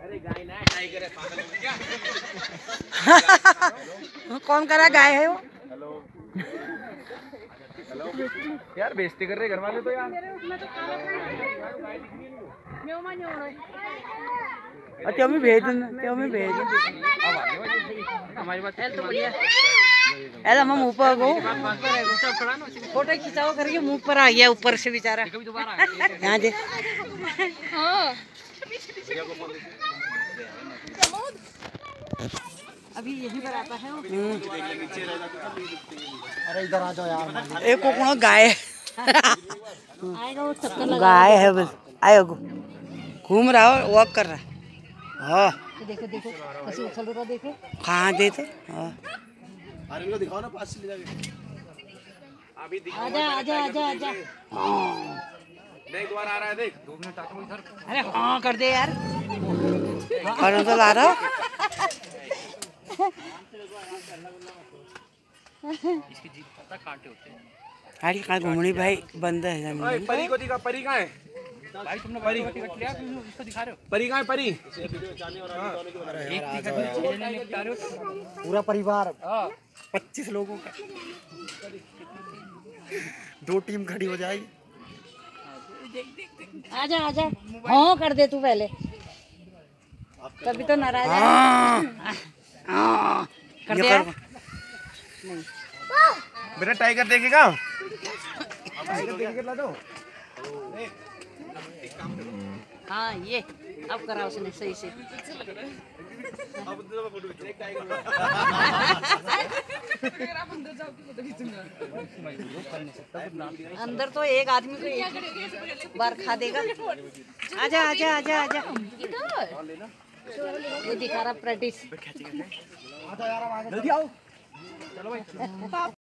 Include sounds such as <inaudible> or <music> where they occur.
<laughs> कौन करा गाय है वो? हेलो। यार बेइज्जती कर रहे घर वाले तो यार। त्यो में भेज दो त्यो में भेज दो। हमारी बात ऐसा हम ऊपर गो फ़ोटो खिंचाओ करके मुँह पर आ गया ऊपर से बेचारा। कभी दोबारा यहाँ दे। अभी यहीं पर आता है वो। अरे इधर आ जाओ यार। एक गाय वो चक्कर लगा। गाय है बस। आयो घूम रहा हो वॉक कर रहा है। हाँ। देखो देखो। कैसे उछल रहा देखो। कहाँ दे तो हाँ। अरे इनको दिखाओ ना पास से ले जाके। आजा आजा आजा आजा। देख दोबारा आ रहा है देख। दो मिनट आता इधर। अरे हाँ कर दे यार। और तो ला रहा इसकी जीप पता कांटे होते हैं? अरे कहाँ घूमनी भाई? बंद है ज़मीन। परी को दिखा परी कहाँ है? भाई तुमने परी का टिकट लिया? तुम दिखा रहे हो? परी कहाँ है परी? एक टिकट में छह जने निपटा रहे हो? पूरा परिवार। हाँ। पच्चीस लोगों का। दो टीम खड़ी हो जाएगी। आजा आजा। हाँ कर दे तू पहले। तभी तो नाराज़ है। हाँ। कर दिया? बेटा टाइगर देखेगा टाइगर देखेगा ला दो हाँ ये। अब करा उसने सही से। <laughs> अंदर तो एक आदमी को एक बार खा देगा। आजा आजा आजा आजा। ये दिखा रहा प्रैक्टिस जल्दी आओ।